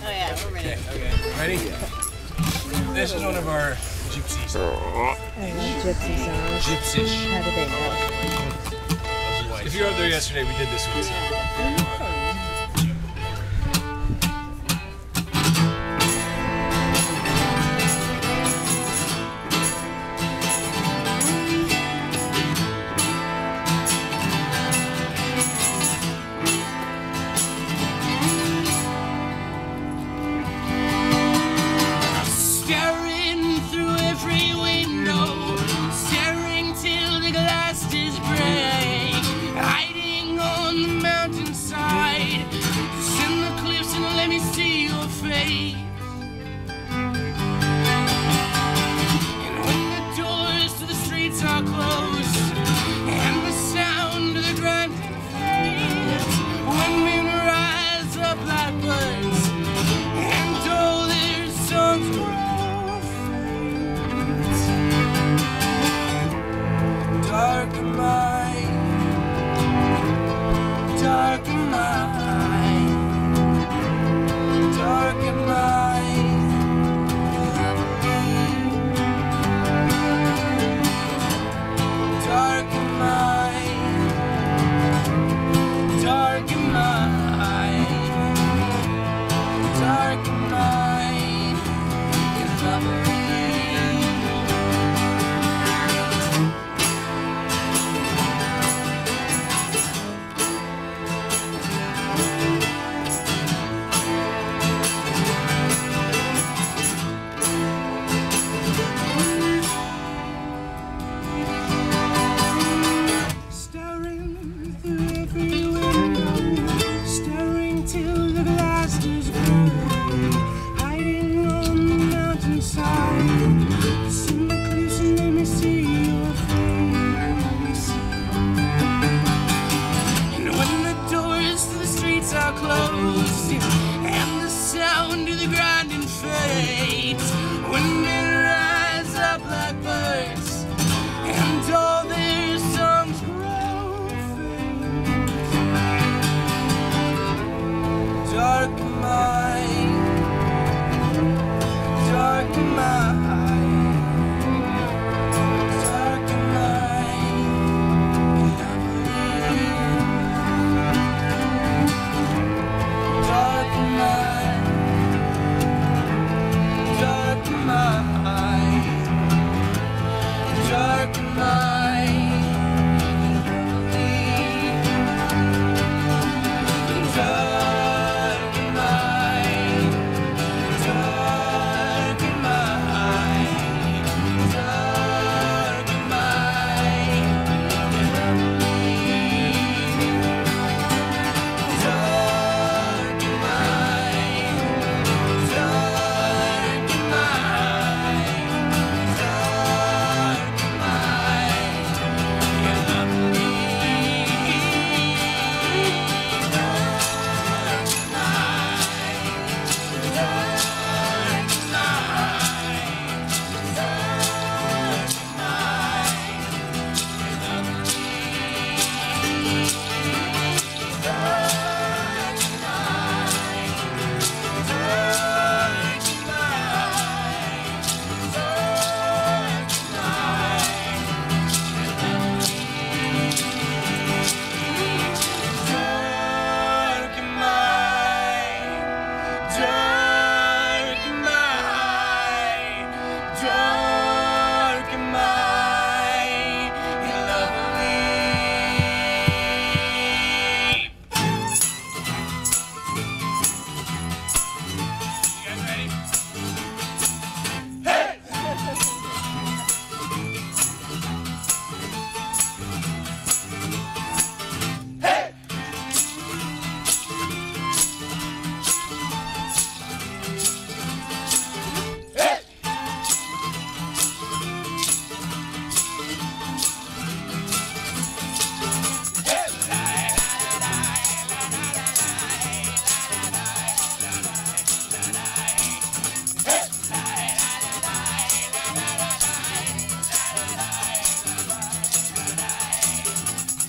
Oh yeah, we're ready. Okay, okay. Ready? This is one of our gypsy songs. I love gypsy songs. Gypsish. How do they go? If you were up there yesterday, we did this one.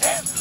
Yeah.